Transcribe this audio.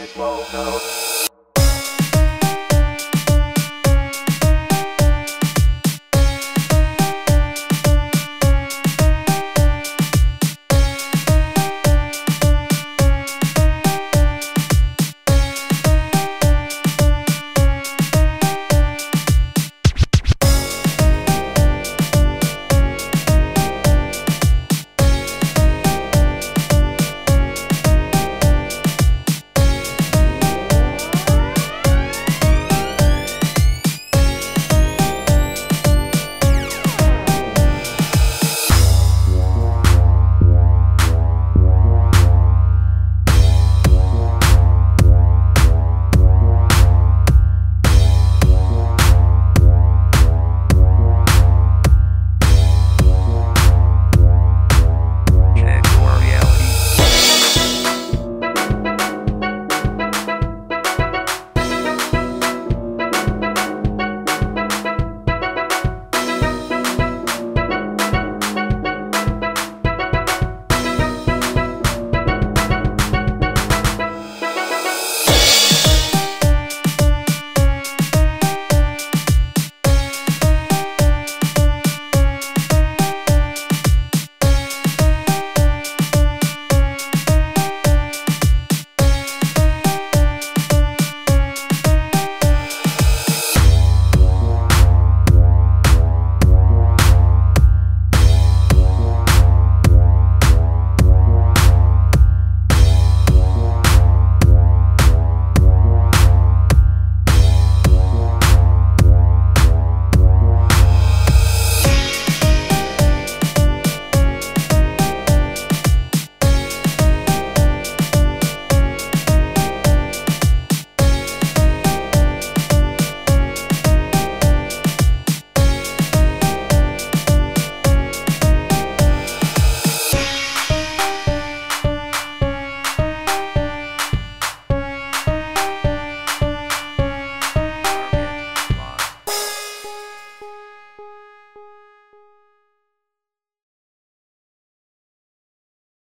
It's won't.